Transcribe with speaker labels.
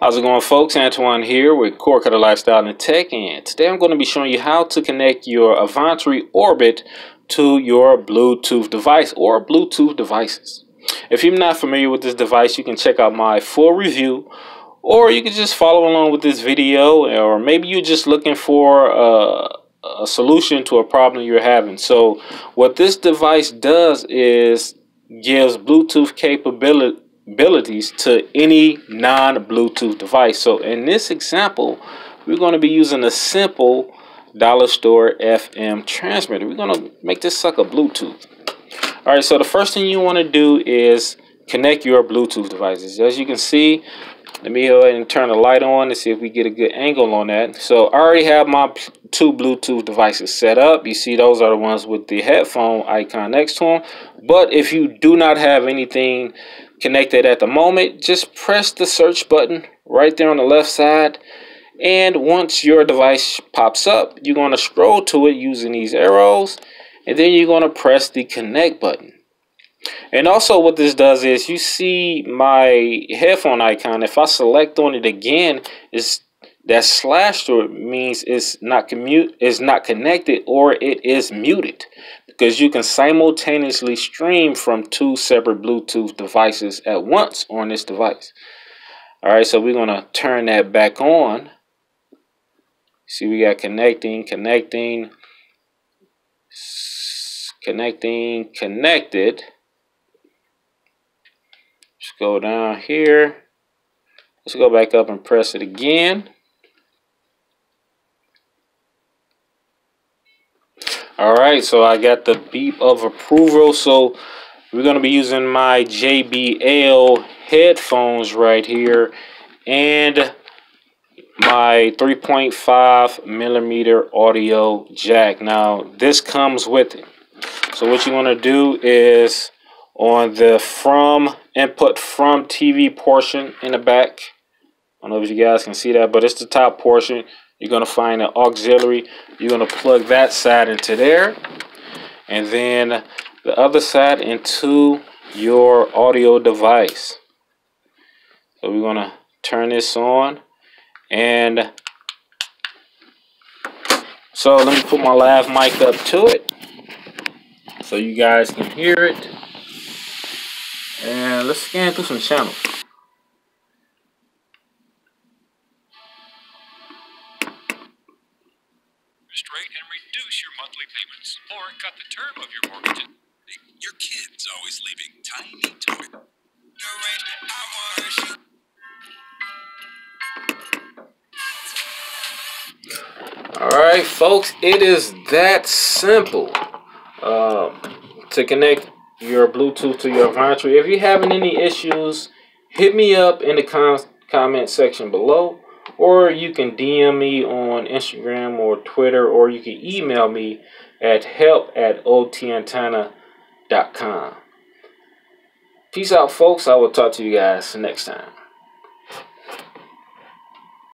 Speaker 1: How's it going folks? Antoine here with Cord Cutter Lifestyle and Tech and today I'm going to be showing you how to connect your Avantree Orbit to your Bluetooth device or Bluetooth devices. If you're not familiar with this device you can check out my full review or you can just follow along with this video or maybe you're just looking for a, a solution to a problem you're having. So what this device does is gives Bluetooth capability abilities to any non-Bluetooth device. So in this example, we're going to be using a simple dollar store FM transmitter. We're going to make this sucker Bluetooth. All right, so the first thing you want to do is connect your Bluetooth devices. As you can see, let me go ahead and turn the light on to see if we get a good angle on that. So I already have my two Bluetooth devices set up. You see those are the ones with the headphone icon next to them. But if you do not have anything connected at the moment, just press the search button right there on the left side. And once your device pops up, you're going to scroll to it using these arrows. And then you're going to press the connect button. And also what this does is you see my headphone icon. If I select on it again, is that slash through means it's not commute is not connected or it is muted because you can simultaneously stream from two separate Bluetooth devices at once on this device. All right, so we're going to turn that back on. See, we got connecting, connecting, connecting, connected. Let's go down here. Let's go back up and press it again. All right, so I got the beep of approval. So we're going to be using my JBL headphones right here and my 3.5 millimeter audio jack. Now, this comes with it. So what you want to do is on the from input from TV portion in the back. I don't know if you guys can see that, but it's the top portion. You're going to find an auxiliary. You're going to plug that side into there. And then the other side into your audio device. So we're going to turn this on. And so let me put my lav mic up to it. So you guys can hear it. And let's scan through some channels.
Speaker 2: Rate and reduce your monthly payments or cut the term of your mortgage.
Speaker 3: Your kid's always leaving tiny toys.
Speaker 1: Alright folks, it is that simple uh, to connect your Bluetooth to your Avantree. If you're having any issues, hit me up in the com comment section below or you can DM me on Instagram or Twitter, or you can email me at help at otantenna.com. Peace out, folks. I will talk to you guys next time.